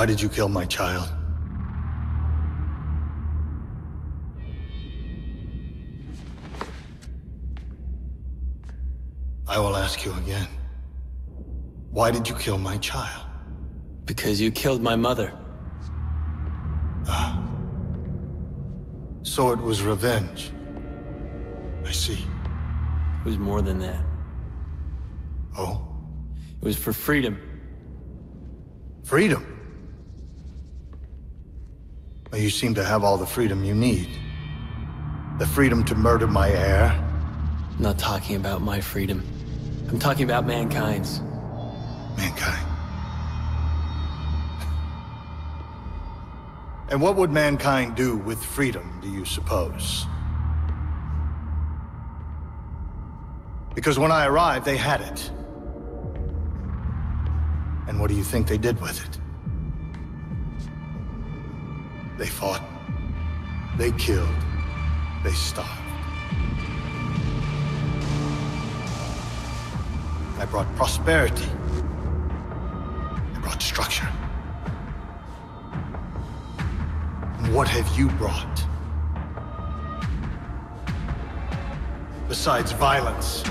Why did you kill my child? I will ask you again. Why did you kill my child? Because you killed my mother. Ah. So it was revenge. I see. It was more than that. Oh? It was for freedom. Freedom? You seem to have all the freedom you need. The freedom to murder my heir. I'm not talking about my freedom. I'm talking about mankind's. Mankind. And what would mankind do with freedom, do you suppose? Because when I arrived, they had it. And what do you think they did with it? They fought. They killed. They starved. I brought prosperity. I brought structure. And what have you brought? Besides violence,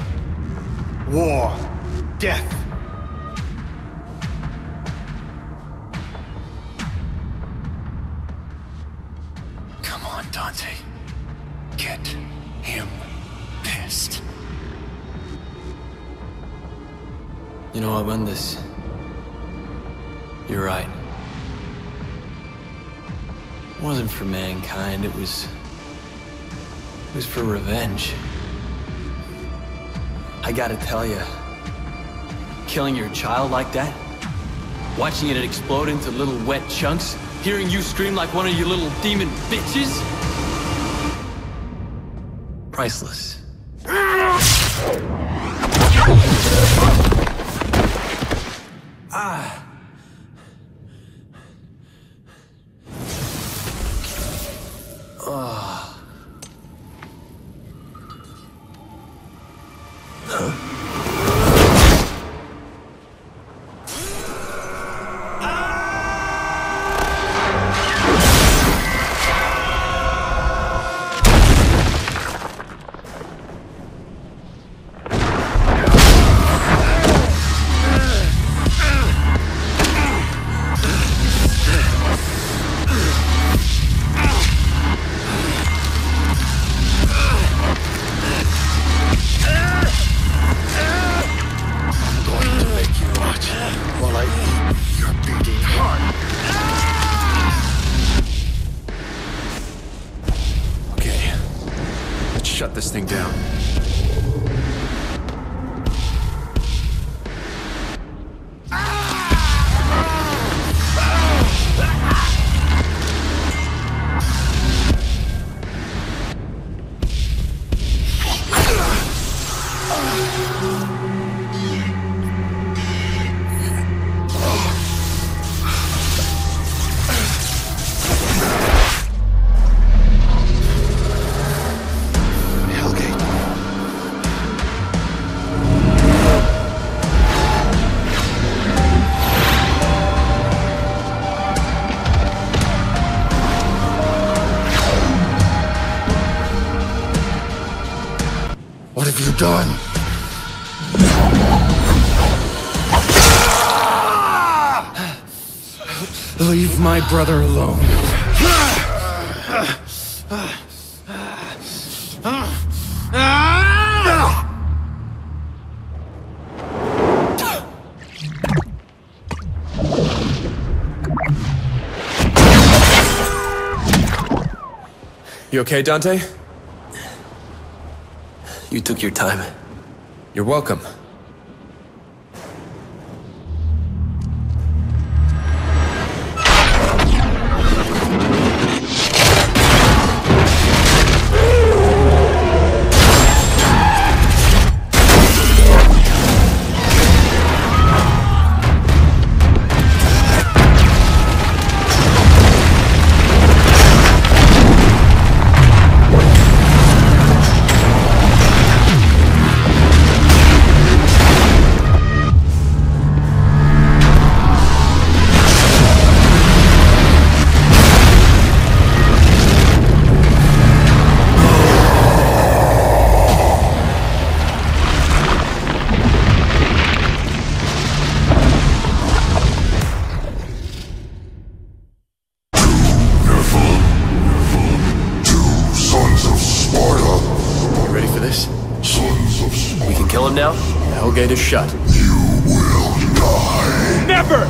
war, death. You know what, Mundus? You're right. It wasn't for mankind, it was... It was for revenge. I gotta tell you, killing your child like that, watching it explode into little wet chunks, hearing you scream like one of your little demon bitches, priceless. Ah. Shut this thing down. Leave my brother alone. You okay, Dante? You took your time. You're welcome. Out? Hellgate is shut. You will die. Never!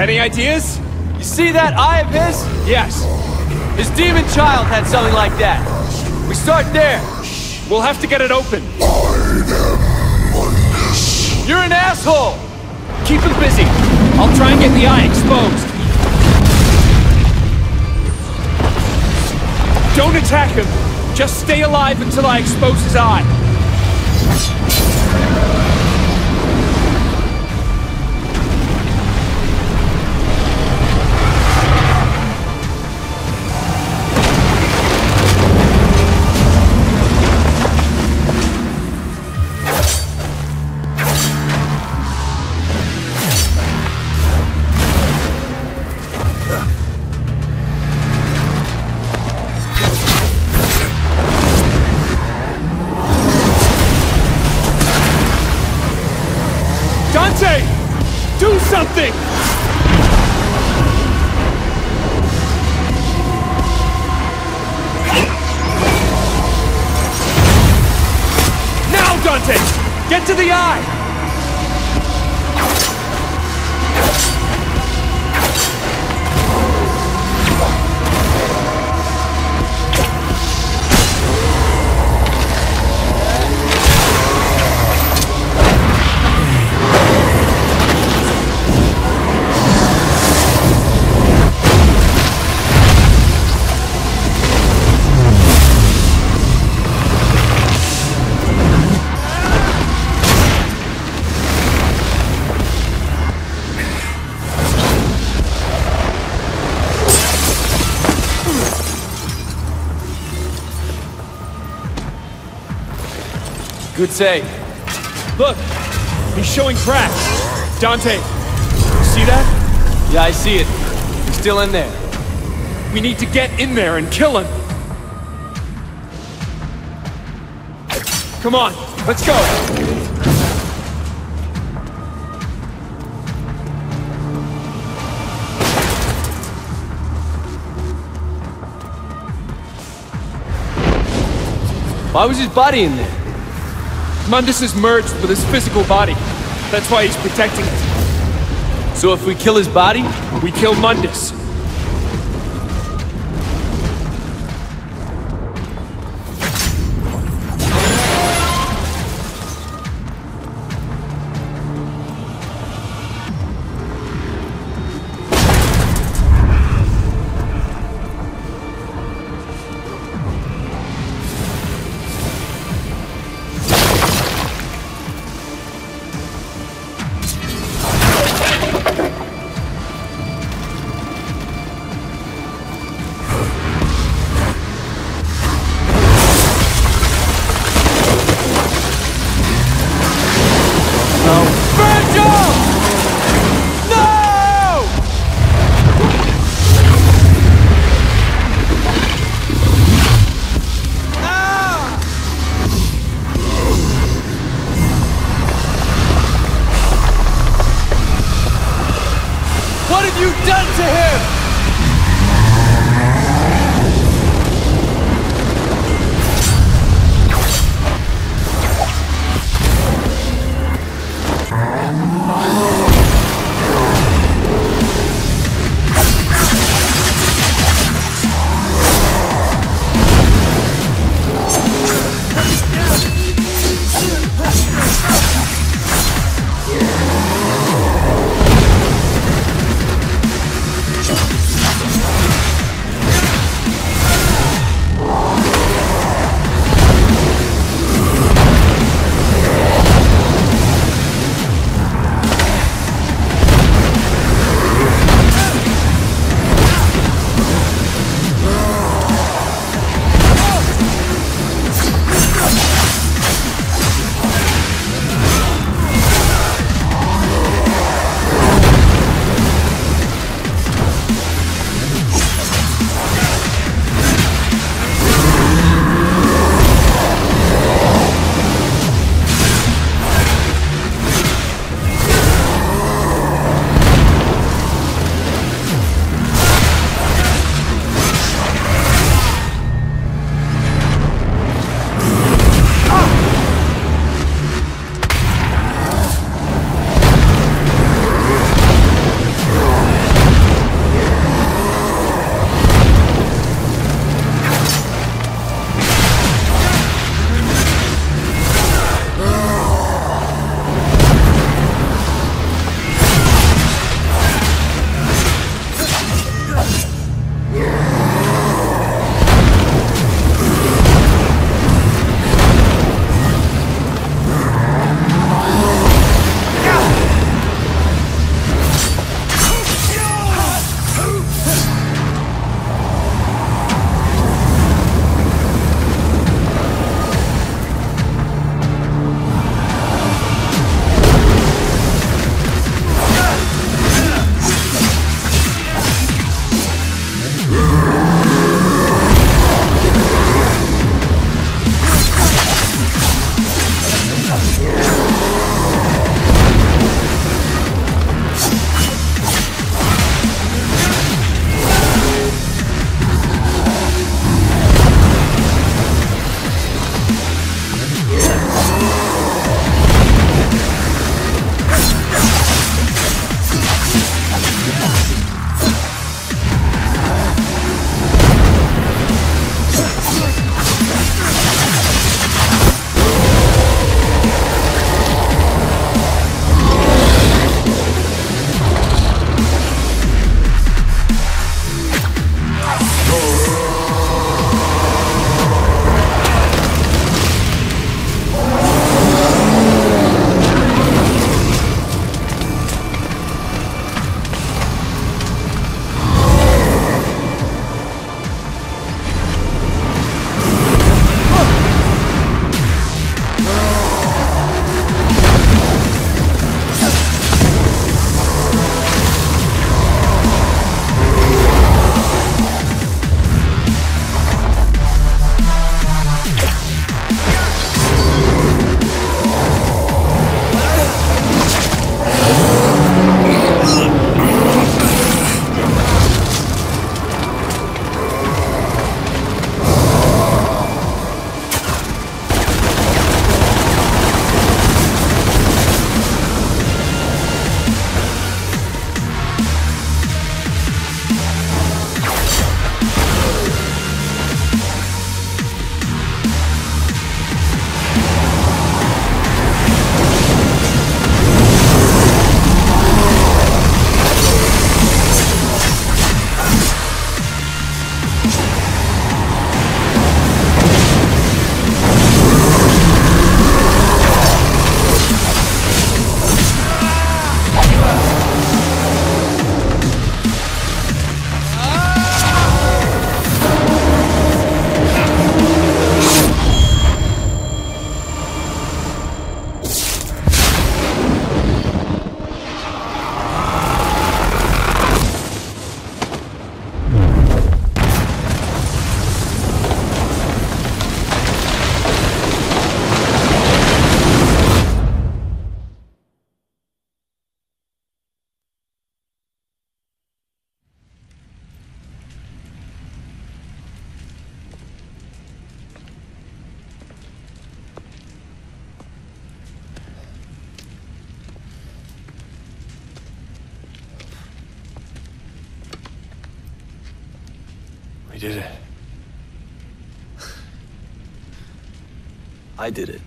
Any ideas? You see that eye of his? Yes. His demon child had something like that. We start there. We'll have to get it open. I am a mess. You're an asshole! Keep him busy. I'll try and get the eye exposed. Don't attack him. Just stay alive until I expose his eye. Something! Now, Dante! Get to the eye! Good save. Look! He's showing cracks! Dante! See that? Yeah, I see it. He's still in there. We need to get in there and kill him! Come on, let's go! Why was his body in there? Mundus is merged with his physical body. That's why he's protecting it. So if we kill his body, We kill Mundus. Did it. I did it.